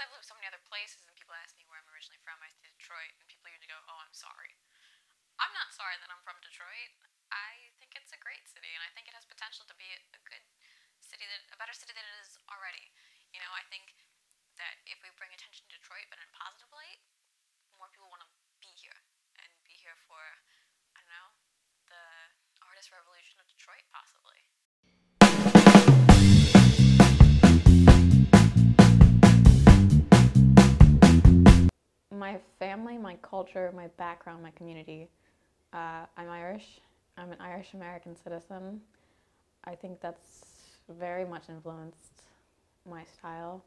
I've lived so many other places and people ask me where I'm originally from, I say Detroit, and people usually go, "Oh, I'm sorry." I'm not sorry that I'm from Detroit. I think it's a great city, and I think it has potential to be a good city, that a better city than it is already. You know, I think that if we bring attention to Detroit, but in a positive light, more people want My family, my culture, my background, my community. Uh, I'm Irish. I'm an Irish American citizen. I think that's very much influenced my style.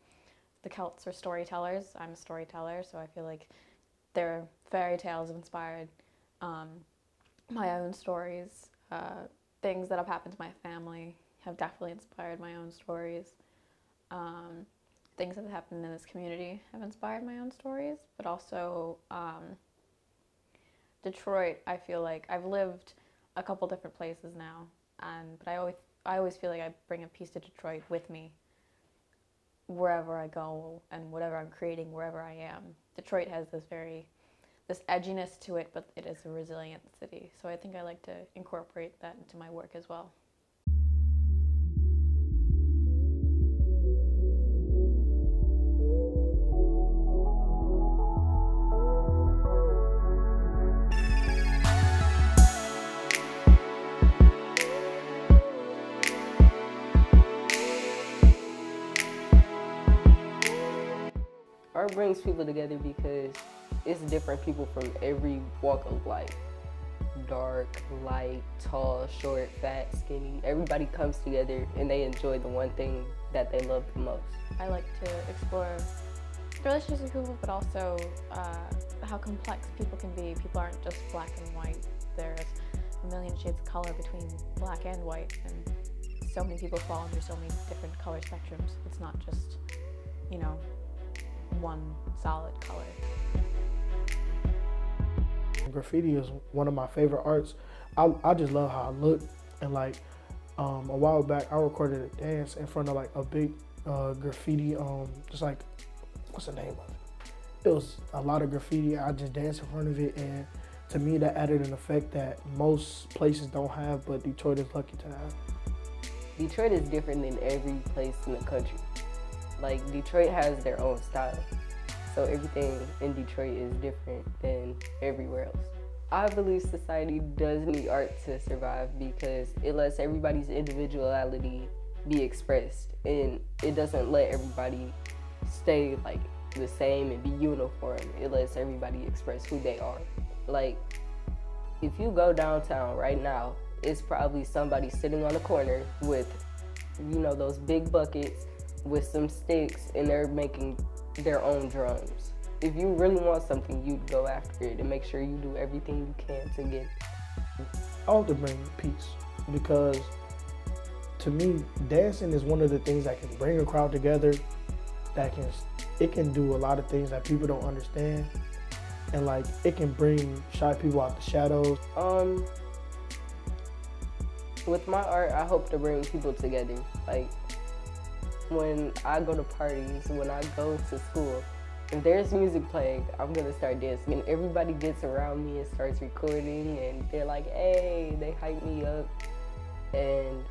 The Celts were storytellers. I'm a storyteller, so I feel like their fairy tales have inspired um, my own stories. Uh, things that have happened to my family have definitely inspired my own stories. Um, things that have happened in this community have inspired my own stories, but also um, Detroit. I feel like I've lived a couple different places now, and but I always I always feel like I bring a piece to Detroit with me wherever I go and whatever I'm creating, wherever I am. Detroit has this very this edginess to it, but it is a resilient city. So I think I like to incorporate that into my work as well. Art brings people together because it's different people from every walk of life dark, light, tall, short, fat, skinny. Everybody comes together and they enjoy the one thing that they love the most. I like to explore relationships with people, but also uh, how complex people can be. People aren't just black and white. There's a million shades of color between black and white, and so many people fall under so many different color spectrums. It's not just, you know, one solid color. Graffiti is one of my favorite arts. I, I just love how I look. And like um, a while back, I recorded a dance in front of like a big uh, graffiti, um, just like, what's the name of it? It was a lot of graffiti. I just danced in front of it. And to me, that added an effect that most places don't have, but Detroit is lucky to have. Detroit is different than every place in the country. Like Detroit has their own style. So everything in Detroit is different than everywhere else. I believe society does need art to survive because it lets everybody's individuality be expressed and it doesn't let everybody stay like the same and be uniform. It lets everybody express who they are. Like if you go downtown right now, it's probably somebody sitting on a corner with you know those big buckets with some sticks and they're making their own drums. If you really want something, you'd go after it and make sure you do everything you can to get it. I want to bring peace because to me, dancing is one of the things that can bring a crowd together. That can it can do a lot of things that people don't understand, and like it can bring shy people out the shadows. Um, with my art, I hope to bring people together. Like when I go to parties, when I go to school, if there's music playing, I'm gonna start dancing. And everybody gets around me and starts recording, and they're like, hey, they hype me up. And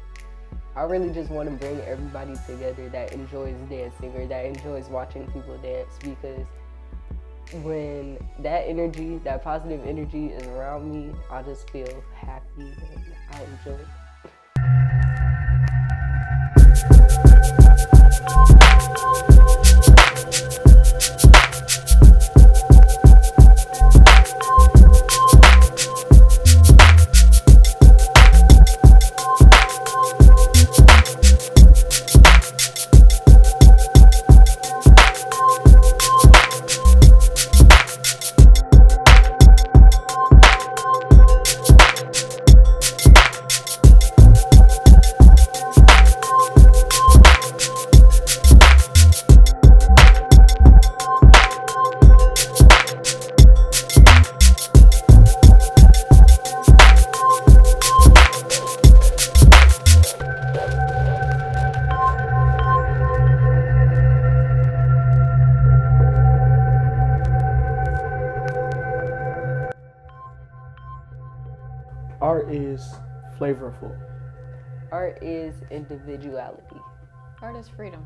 I really just want to bring everybody together that enjoys dancing or that enjoys watching people dance because when that energy, that positive energy is around me, I just feel happy and I enjoy is flavorful. Art is individuality. Art is freedom.